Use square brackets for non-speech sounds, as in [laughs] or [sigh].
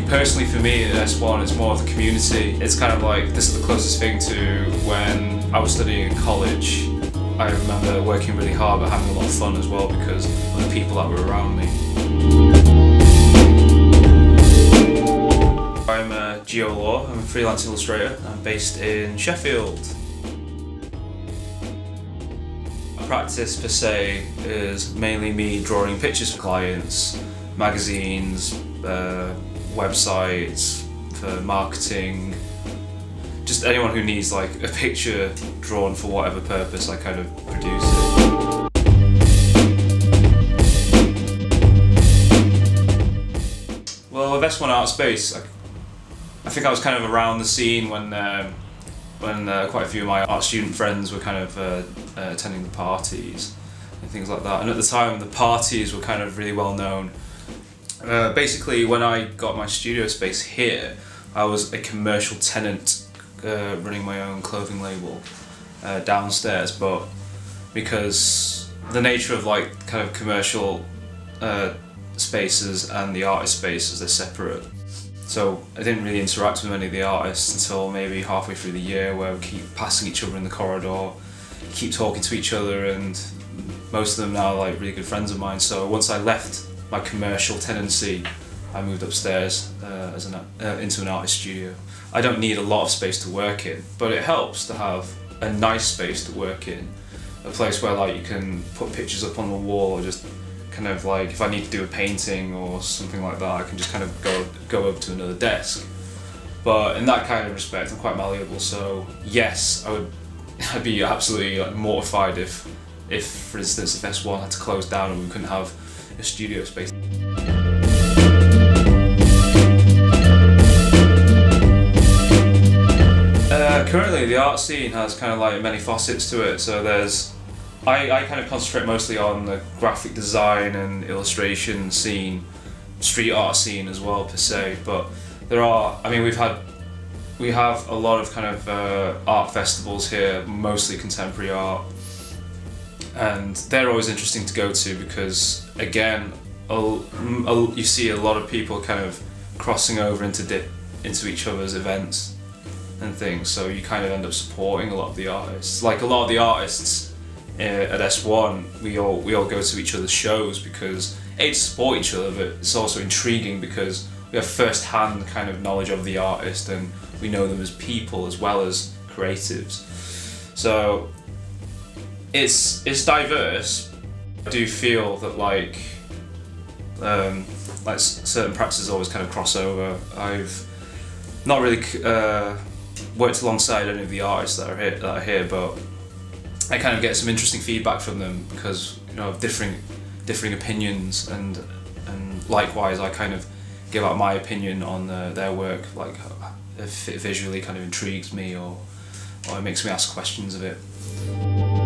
personally for me at S1 it's more of the community. It's kind of like this is the closest thing to when I was studying in college. I remember working really hard but having a lot of fun as well because of the people that were around me. I'm a Geo Law, I'm a freelance illustrator. I'm based in Sheffield. My practice per se is mainly me drawing pictures for clients, magazines, uh, websites, for marketing, just anyone who needs like a picture drawn for whatever purpose, I kind of produce it. Well, with S1 Art Space, I, I think I was kind of around the scene when um, when uh, quite a few of my art student friends were kind of uh, uh, attending the parties and things like that. And at the time, the parties were kind of really well known uh, basically, when I got my studio space here, I was a commercial tenant uh, running my own clothing label uh, downstairs, but because the nature of like kind of commercial uh, spaces and the artist spaces, they're separate. So I didn't really interact with many of the artists until maybe halfway through the year where we keep passing each other in the corridor, keep talking to each other and most of them now are like really good friends of mine. So once I left my commercial tenancy, I moved upstairs uh, as an, uh, into an artist studio. I don't need a lot of space to work in, but it helps to have a nice space to work in. A place where like you can put pictures up on the wall or just kind of like if I need to do a painting or something like that, I can just kind of go go over to another desk. But in that kind of respect, I'm quite malleable. So yes, I would [laughs] I'd be absolutely like, mortified if if for instance if S1 had to close down and we couldn't have a studio space. Uh, currently, the art scene has kind of like many facets to it. So there's, I, I kind of concentrate mostly on the graphic design and illustration scene, street art scene as well per se. But there are, I mean, we've had, we have a lot of kind of uh, art festivals here, mostly contemporary art and they're always interesting to go to because again you see a lot of people kind of crossing over into dip into each other's events and things. So you kind of end up supporting a lot of the artists. Like a lot of the artists uh, at S1 we all we all go to each other's shows because a to support each other but it's also intriguing because we have first-hand kind of knowledge of the artist and we know them as people as well as creatives. So it's it's diverse. I do feel that like um, like certain practices always kind of cross over. I've not really uh, worked alongside any of the artists that are here that are here, but I kind of get some interesting feedback from them because you know of differing differing opinions and and likewise I kind of give out my opinion on uh, their work like if it visually kind of intrigues me or or it makes me ask questions of it.